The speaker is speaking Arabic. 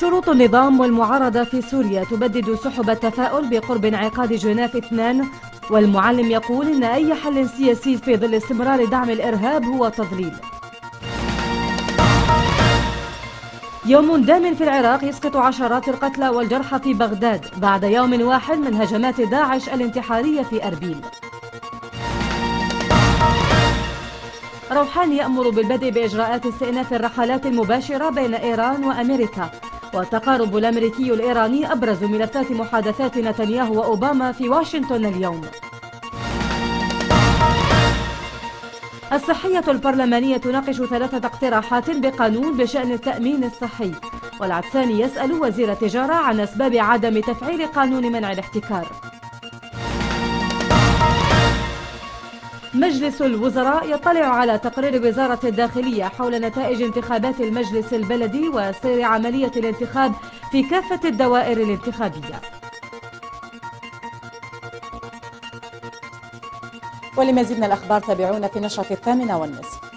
شروط النظام والمعارضة في سوريا تبدد سحب التفاؤل بقرب انعقاد جنيف اثنان والمعلم يقول إن أي حل سياسي في ظل استمرار دعم الإرهاب هو تضليل. يوم دام في العراق يسقط عشرات القتلى والجرحى في بغداد بعد يوم واحد من هجمات داعش الانتحارية في أربيل. روحاني يأمر بالبدء بإجراءات استئناف الرحلات المباشرة بين إيران وأمريكا. والتقارب الأمريكي الإيراني أبرز ملفات محادثات نتنياهو وأوباما في واشنطن اليوم. الصحية البرلمانية تناقش ثلاثة اقتراحات بقانون بشأن التأمين الصحي والعدساني يسأل وزير التجارة عن أسباب عدم تفعيل قانون منع الاحتكار. مجلس الوزراء يطلع على تقرير وزارة الداخلية حول نتائج انتخابات المجلس البلدي وسير عملية الانتخاب في كافة الدوائر الانتخابية. ولمزيد من الأخبار تابعونا في نشرة الثامنة والنصف.